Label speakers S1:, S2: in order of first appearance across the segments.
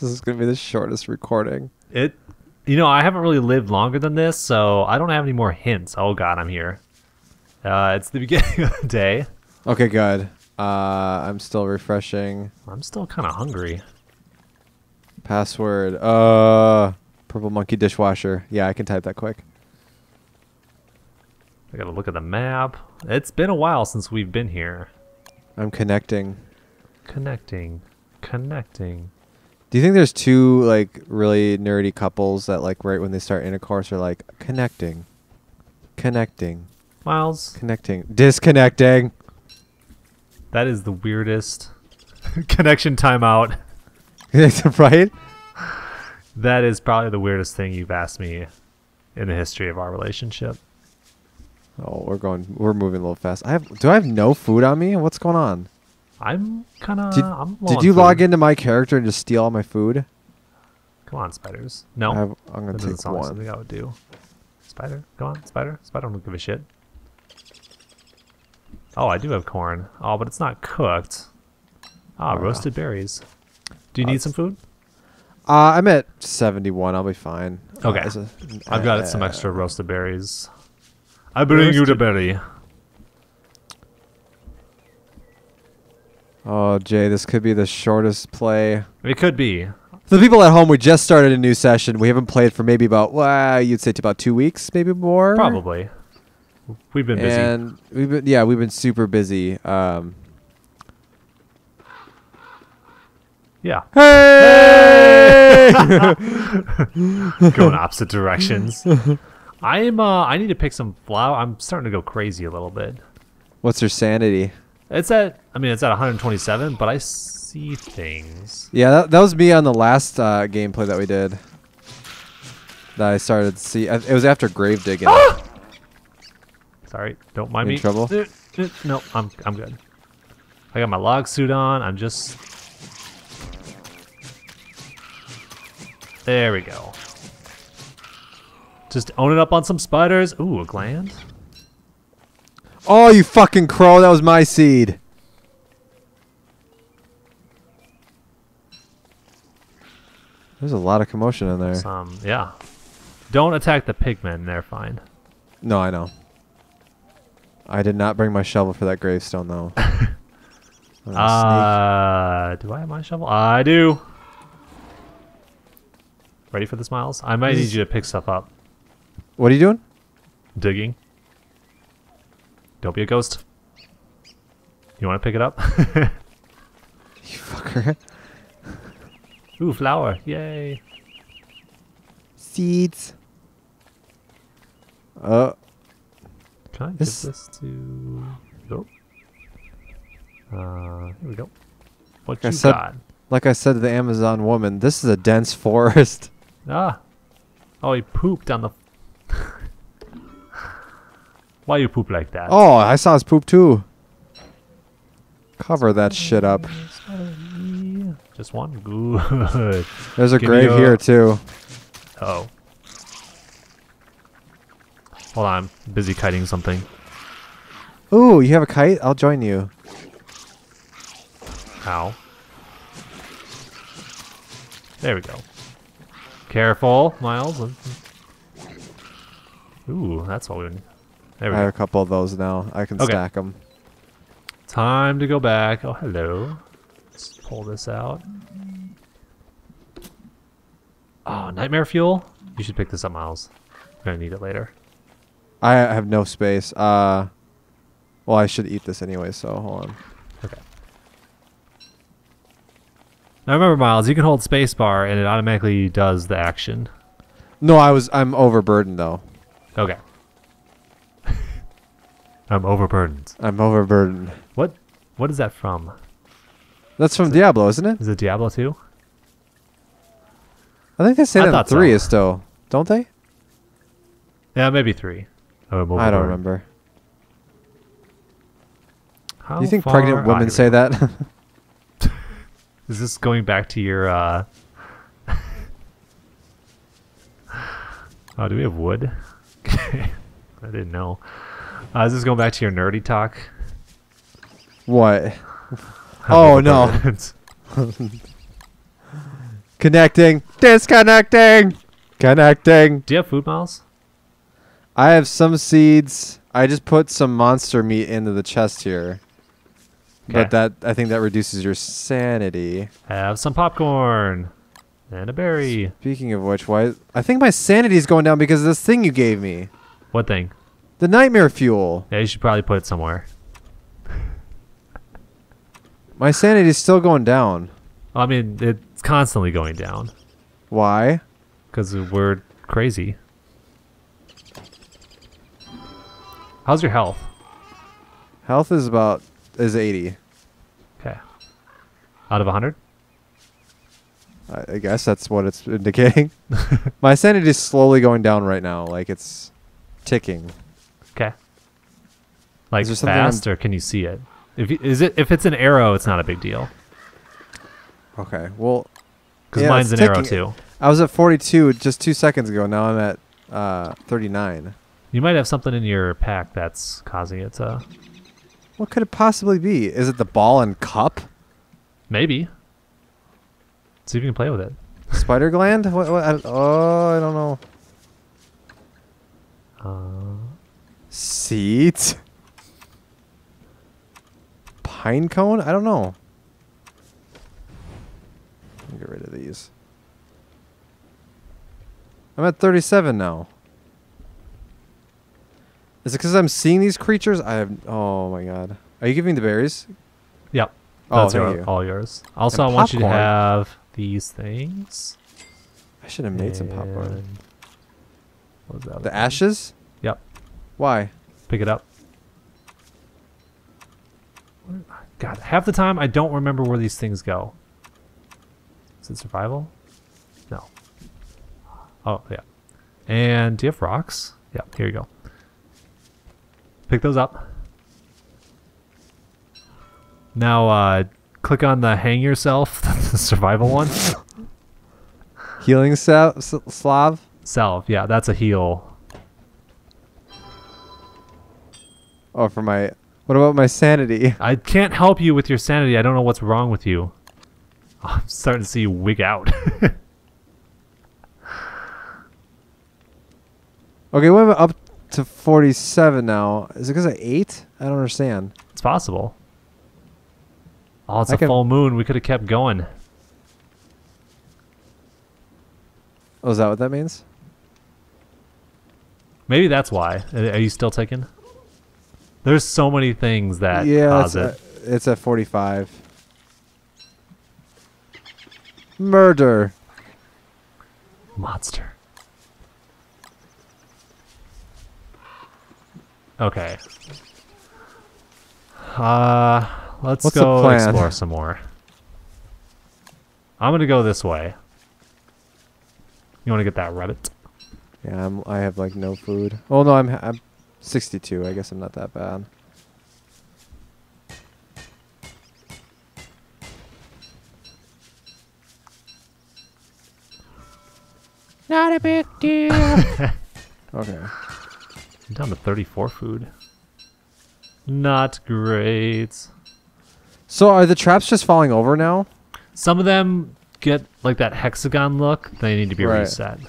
S1: This is gonna be the shortest recording.
S2: It, you know, I haven't really lived longer than this, so I don't have any more hints. Oh God, I'm here. Uh, it's the beginning of the day.
S1: Okay, good. Uh, I'm still refreshing.
S2: I'm still kind of hungry.
S1: Password. Uh, purple monkey dishwasher. Yeah, I can type that quick.
S2: I gotta look at the map. It's been a while since we've been here.
S1: I'm connecting.
S2: Connecting, connecting.
S1: Do you think there's two like really nerdy couples that like right when they start intercourse are like connecting, connecting,
S2: Miles,
S1: connecting, disconnecting?
S2: that is the weirdest connection timeout.
S1: right?
S2: That is probably the weirdest thing you've asked me in the history of our relationship.
S1: Oh, we're going. We're moving a little fast. I have. Do I have no food on me? What's going on?
S2: I'm kind of.
S1: Did,
S2: I'm
S1: did you log into my character and just steal all my food?
S2: Come on, spiders. No,
S1: I have, I'm gonna
S2: that
S1: take one.
S2: something I would do. Spider, come on, spider. Spider don't give a shit. Oh, I do have corn. Oh, but it's not cooked. Ah,
S1: Oh, yeah.
S2: roasted berries. Do you
S1: Oh,
S2: need some food?
S1: Uh, I'm at 71. I'll be fine. Uh,
S2: Okay.
S1: as a-
S2: I've got some
S1: uh,
S2: extra roasted berries. I bring you the berry.
S1: Oh, Jay, this could be the shortest play.
S2: It could be.
S1: For the people at home, we just started a new session. We haven't played for maybe about, well, you'd say to about two weeks, maybe more.
S2: Probably. We've been busy.
S1: And we've been, yeah, we've been super busy. Um,
S2: yeah.
S1: hey!
S2: Going opposite directions. I'm uh I need to pick some flour. I'm starting to go crazy a little bit.
S1: What's your sanity?
S2: It's at I mean it's at 127, but I see things.
S1: Yeah, that, that was me on the last uh, gameplay that we did. That I started to see. It was after grave digging. Ah!
S2: Sorry, don't mind me.
S1: in trouble?
S2: No, I'm I'm good. I got my log suit on. I'm just There we go. Just own it up on some spiders. Ooh, a gland.
S1: Oh, you fucking crow! That was my seed. There's a lot of commotion in there.
S2: Some, yeah. Don't attack the pigmen. They're fine.
S1: No, I know. I did not bring my shovel for that gravestone though.
S2: Uh, do I have my shovel? I do. Ready for this, Miles? I might need you to pick stuff up.
S1: What are you doing?
S2: Digging. Don't be a ghost. You want to pick it up?
S1: You fucker.
S2: Ooh, flower! Yay!
S1: Seeds. Uh,
S2: Can I give
S1: This-
S2: this to? Nope. Uh, here we go. What
S1: Like I
S2: you
S1: said-
S2: got?
S1: like I said to the Amazon woman, this is a dense forest.
S2: Ah. Oh, he pooped on the. Why you poop like that?
S1: Oh, I saw his poop too. Cover that shit up.
S2: Just one. Good.
S1: There's a
S2: Give
S1: grave
S2: a-
S1: here too.
S2: Oh. Hold on. I'm busy kiting something.
S1: Ooh, you have a kite? I'll join you.
S2: Ow. There we go. Careful, Miles. Ooh, that's what we need. There
S1: I
S2: we
S1: have a couple of those now. I can
S2: Okay.
S1: stack them.
S2: Time to go back. Oh, hello. Let's pull this out. Oh, nightmare fuel? You should pick this up, Miles. I'm gonna need it later.
S1: I have no space. Uh, well, I should eat this anyway. So hold on.
S2: Okay. Now remember, Miles, you can hold spacebar and it automatically does the action.
S1: No, I was. I'm overburdened though.
S2: Okay. I'm overburdened.
S1: I'm overburdened.
S2: What? What is that from?
S1: That's from Diablo, isn't it?
S2: Is it Diablo 2?
S1: I think they say
S2: I
S1: that in
S2: thought so.
S1: three is still, don't they?
S2: Yeah, maybe 3. Oh, I'm
S1: I don't remember.
S2: How
S1: Do you think pregnant women say that?
S2: Is this going back to your, uh... oh, do we have wood? I didn't know. Uh, is this going back to your nerdy talk?
S1: what? Oh, no. Connecting. Disconnecting. Connecting.
S2: Do you have food miles?
S1: I have some seeds. I just put some monster meat into the chest here.
S2: Okay.
S1: But that I think that reduces your sanity.
S2: Have some popcorn and a berry.
S1: Speaking of which, why I think my sanity is going down because of this thing you gave me.
S2: What thing?
S1: The nightmare fuel.
S2: Yeah, you should probably put it somewhere.
S1: My sanity is still going down.
S2: I mean, it's constantly going down
S1: Why?
S2: because we're crazy. How's your health?
S1: Health is about is 80.
S2: Okay. Out of 100?
S1: I, I guess that's what it's indicating. my sanity is slowly going down right now. Like it's ticking.
S2: Okay. Like
S1: there
S2: fast, or can you see it? If you, is it if it's an arrow, it's not a big deal
S1: Okay. Well,
S2: because
S1: Yeah,
S2: mine's an arrow too.
S1: I was at 42 just two seconds ago. Now I'm at uh, 39.
S2: You might have something in your pack that's causing it to.
S1: What could it possibly be? Is it the ball and cup?
S2: Maybe. See if you can play with it.
S1: Spider gland? What, what, I, oh, I don't know.
S2: Uh,
S1: Seeds? Pine cone? I don't know. Let me Get rid of these. I'm at 37 now. Is it because I'm seeing these creatures? I have. Oh my god. Are you giving me the berries?
S2: yep.
S1: Oh,
S2: That's your-
S1: you.
S2: all yours. Also,
S1: And
S2: I want you to have these things.
S1: I should have made some popcorn.
S2: and- What was that?
S1: The
S2: thing?
S1: ashes? Why?
S2: Pick it up. God, half the time I don't remember where these things go. Is it survival? No. Oh, yeah. And do you have rocks? Yeah, here you go. Pick those up. Now, uh, click on the hang yourself, the survival one.
S1: Healing sa- s- Slav?
S2: Self, yeah, that's a heal.
S1: Oh, for my. What about my sanity?
S2: I can't help you with your sanity. I don't know what's wrong with you. I'm starting to see you wig out.
S1: Okay, what am I up to 47 now? Is it because I ate? I don't understand.
S2: it's possible. Oh, it's
S1: I
S2: a
S1: can-
S2: full moon. We could have kept going.
S1: Oh, is that what that means?
S2: Maybe that's why. Are are you still taking? There's so many things that
S1: yeah,
S2: cause
S1: it's,
S2: it.
S1: uh, it's at 45. Murder.
S2: Monster. Okay. Uh, let's
S1: What's
S2: go explore some more. I'm gonna go this way. You want to get that rabbit?
S1: Yeah, I'm, I have like no food. Oh no, I'm I'm 62. I guess I'm not that bad.
S2: Not a big deal.
S1: Okay.
S2: I'm down to 34 food. Not great.
S1: So are the traps just falling over now?
S2: Some of them get like that hexagon look. They need to be
S1: Right.
S2: reset.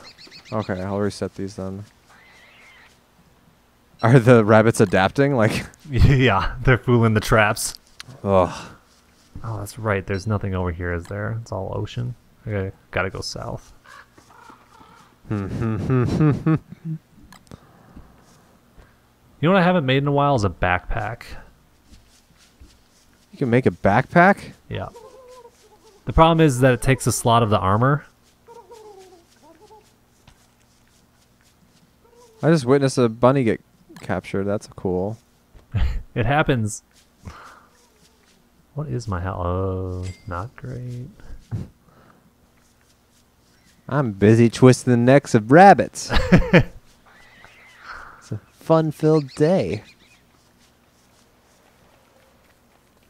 S1: Okay, I'll reset these then. Are the rabbits adapting? Like,
S2: yeah, they're fooling the traps.
S1: ugh.
S2: Oh, that's right. There's nothing over here, is there? It's all ocean. Okay, gotta go south. You know what I haven't made in a while is a backpack.
S1: You can make a backpack?
S2: Yeah. The problem is that it takes a slot of the armor.
S1: I just witnessed a bunny get captured. That's cool.
S2: It happens. What is my health? Oh, not great.
S1: I'm busy twisting the necks of rabbits. it's a fun-filled day.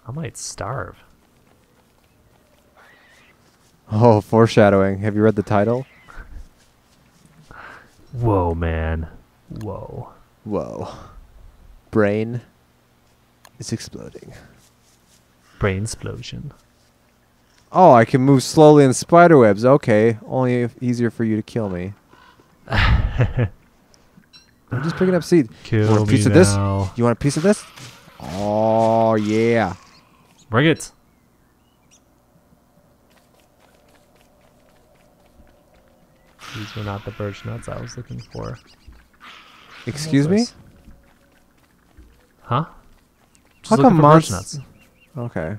S2: I might starve.
S1: Oh, foreshadowing. Have you read the title?
S2: Whoa, man. Whoa.
S1: Whoa. Brain is exploding.
S2: Brain explosion.
S1: Oh, I can move slowly in spider webs. Okay, only if easier for you to kill me. I'm just picking up seed.
S2: Kill
S1: want a
S2: me
S1: piece of this? You want a piece of this? Oh yeah.
S2: Bring it. These were not the birch nuts I was looking for.
S1: Excuse me?
S2: Huh? Just
S1: How come
S2: for
S1: monst-
S2: birch nuts.
S1: Okay.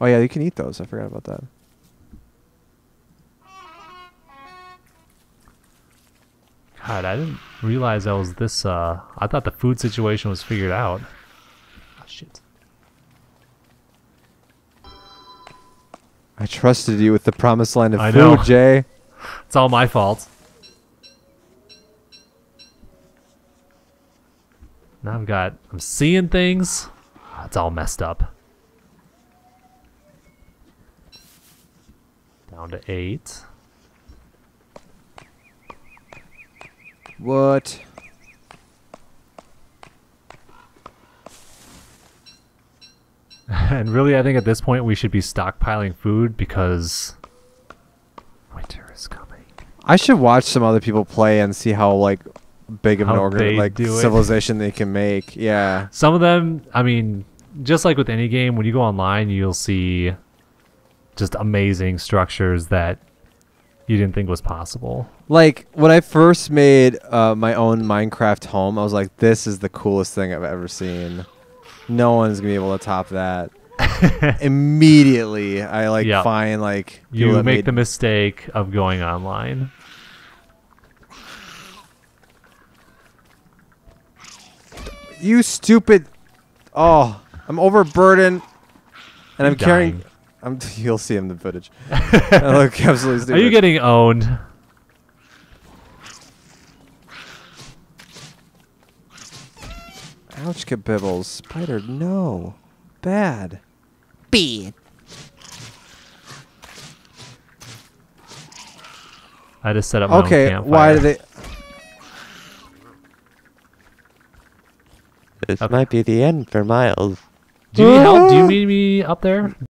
S1: Oh yeah, you can eat those. I forgot about that.
S2: God, I didn't realize I was this. Uh, I thought the food situation was figured out. Oh, shit.
S1: I trusted you with the promised land of
S2: I
S1: food,
S2: know.
S1: Jay.
S2: It's all my fault. Now I've got. I'm seeing things. Ah, it's all messed up. Down to eight.
S1: What?
S2: and really, I think at this point we should be stockpiling food because winter is coming.
S1: I should watch some other people play and see how like big of an organ like civilization they can make. Yeah.
S2: Some of them, I mean, just like with any game, when you go online, you'll see just amazing structures that you didn't think was possible.
S1: Like when I first made uh, my own Minecraft home, I was like, "This is the coolest thing I've ever seen. No one's gonna be able to top that." Immediately, I like
S2: Yep.
S1: find like
S2: You make
S1: made-
S2: the mistake of going online.
S1: You stupid. Oh, I'm overburdened, and I'm
S2: You're
S1: carrying. I'm. You'll see him in the footage. I look absolutely
S2: Are you getting owned?
S1: Ouch, kabibbles. Spider, no. Bad. Bad.
S2: I just set up my own
S1: Okay,
S2: campfire.
S1: why do they?
S3: This
S2: Okay.
S3: might be the end for Miles.
S2: Do you need help? Do you uh-huh. need me up there?